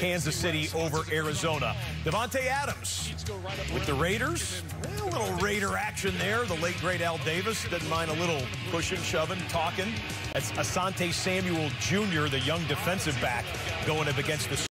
Kansas City over Arizona. Davante Adams with the Raiders. A little Raider action there. The late, great Al Davis didn't mind a little pushing, shoving, talking. That's Asante Samuel Jr., the young defensive back, going up against the